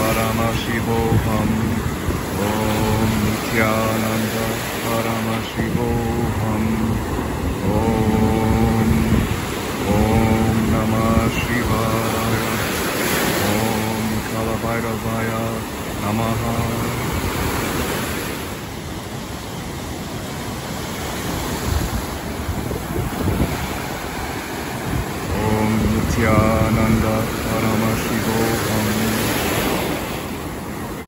परमशिवोऽहम् ॐ नित्यानन्द परमशिवोऽहम् ॐ ॐ नमः शिवाय ॐ कलभैरवाय नमः ॐ नित्यानन्द परमशिव